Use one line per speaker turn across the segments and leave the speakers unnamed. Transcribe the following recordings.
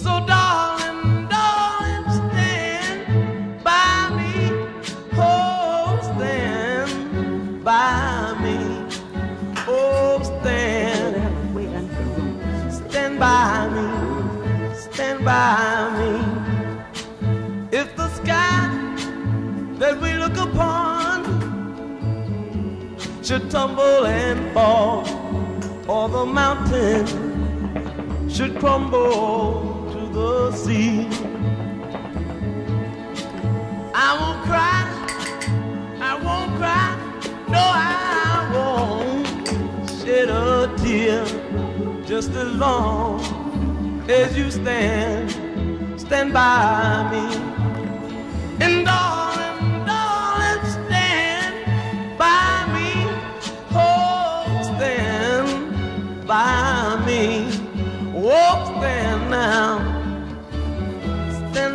Should tumble and fall, or the sky that we look upon should crumble all the mountain should crumble the sea. I won't cry, I won't cry, no, I won't shed a tear just as long as you stand, stand by me. And darling, darling, stand by me. Oh, stand by me. Oh, stand now.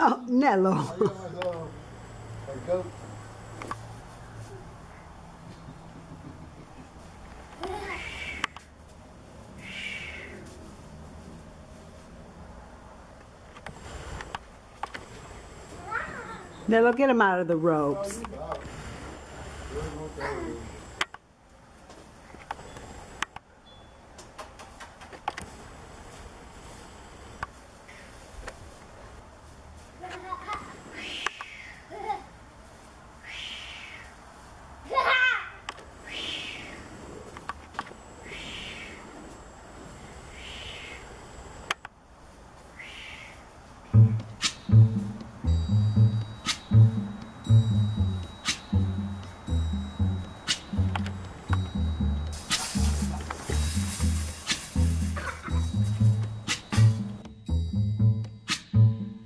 Oh, Nello. Nello, get him out of the ropes.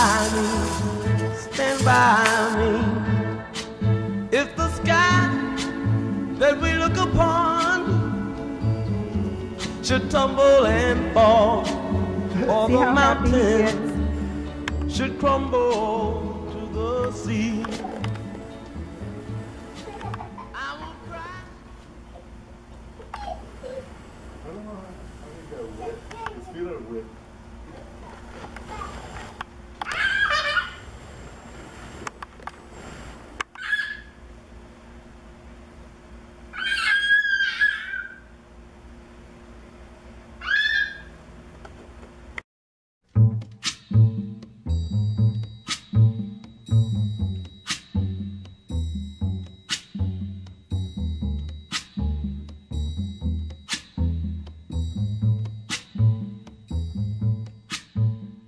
by me. Stand by me. If the sky that we look upon should tumble and fall, or the
how happy he
mountain
is.
should crumble to the sea.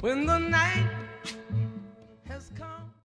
when the night